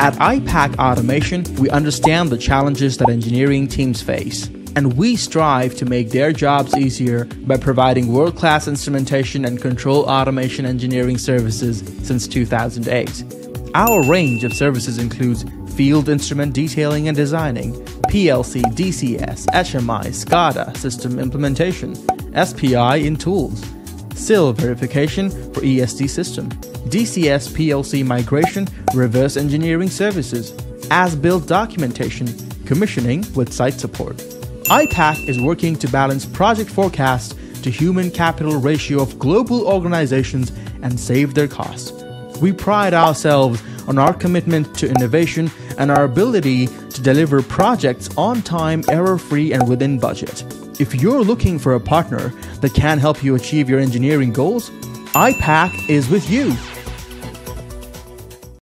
At IPAC Automation, we understand the challenges that engineering teams face, and we strive to make their jobs easier by providing world class instrumentation and control automation engineering services since 2008. Our range of services includes field instrument detailing and designing, PLC, DCS, HMI, SCADA system implementation, SPI INtools, SIL verification for ESD system, DCS PLC migration, reverse engineering services, as built documentation, commissioning with site support. IPAC is working to balance project forecast to human capital ratio of global organizations and save their costs. We pride ourselves on our commitment to innovation and our ability to deliver projects on time, error free, and within budget. If you're looking for a partner that can help you achieve your engineering goals, IPAC is with you.